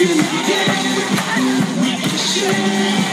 you can, we can share.